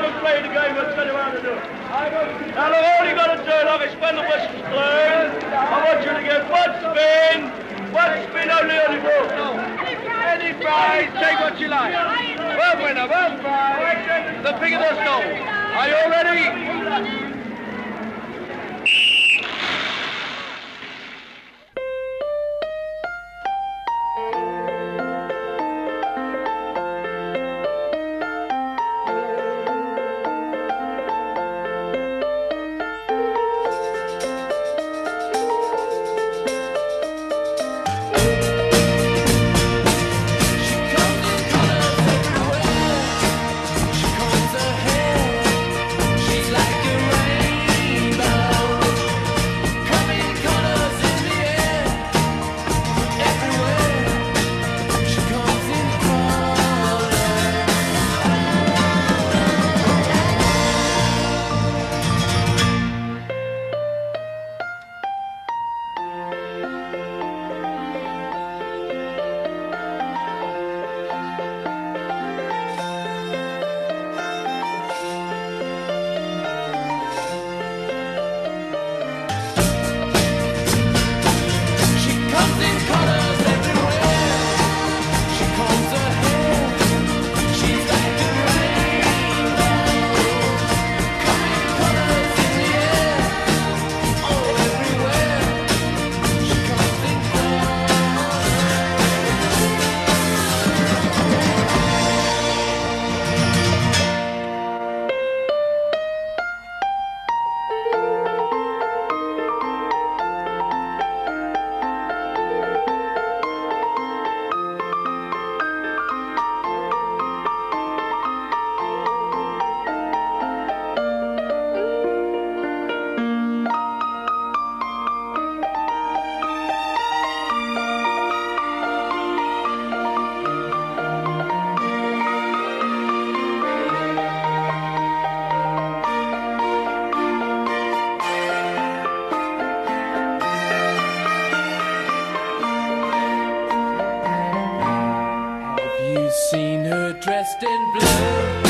game, I'll tell you how to do it. Now, all you got to do, like, is when the whistle's blown, I want you to get one spin, one spin only on the ball. Any prize, take what you like. One winner, one prize, the bigger the stone. Are you all ready? Dressed in blue.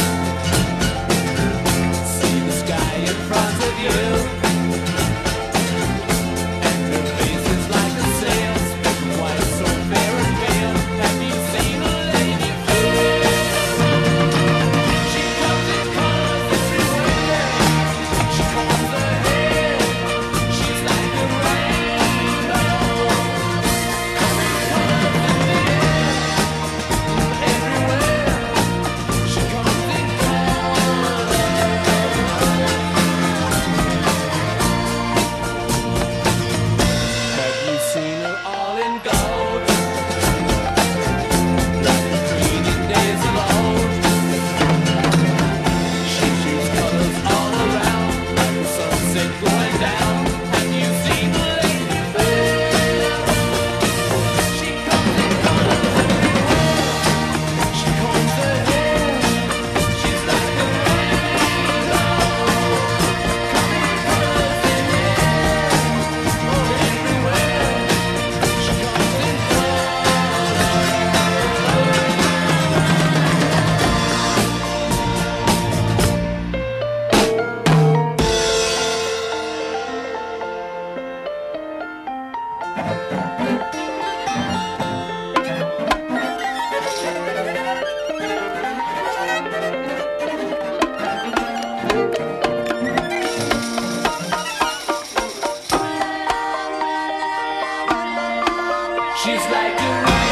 She's like a